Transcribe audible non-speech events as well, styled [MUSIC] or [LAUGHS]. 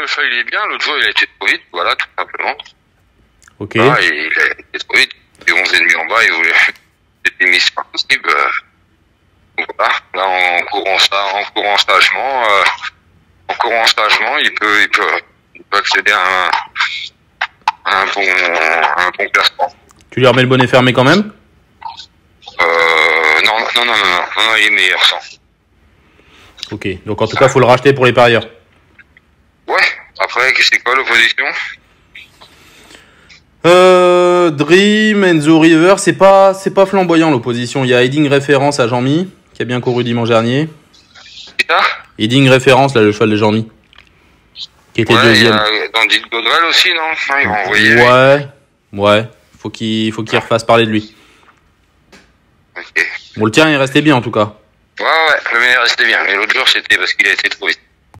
le cheval il est bien, l'autre jour il a été trop vite, voilà, tout simplement. Ok. Ah, il a été trop vite, il est 11 et demi en bas, il voulait [LAUGHS] c'était mission possible. euh. Donc voilà, là en courant ça, en courant sagement, euh, en courant sagement, il peut, il peut, il peut accéder à un, à un bon, à un bon classement. Tu lui remets le bonnet fermé quand même? Euh, non, non, non, non, non, non, non, il est meilleur sans. Ok. Donc en tout cas, faut le racheter pour les parieurs. Après, c'est quoi l'opposition? Euh, Dream, Enzo River, c'est pas, c'est pas flamboyant l'opposition. Il y a Heading Référence à Jean-Mi, qui a bien couru dimanche dernier. C'est ça? Heading Référence, là, le cheval de Jean-Mi. Qui était Ouais, il y deuxième. a dans Dick Godrel aussi, non? Ils vont envoyer. Ouais, ouais. Faut qu'il, faut qu'il refasse parler de lui. Bon, le tien, il restait bien en tout cas. Ouais, ouais, le meilleur restait bien, mais l'autre jour c'était parce qu'il a été trop vite.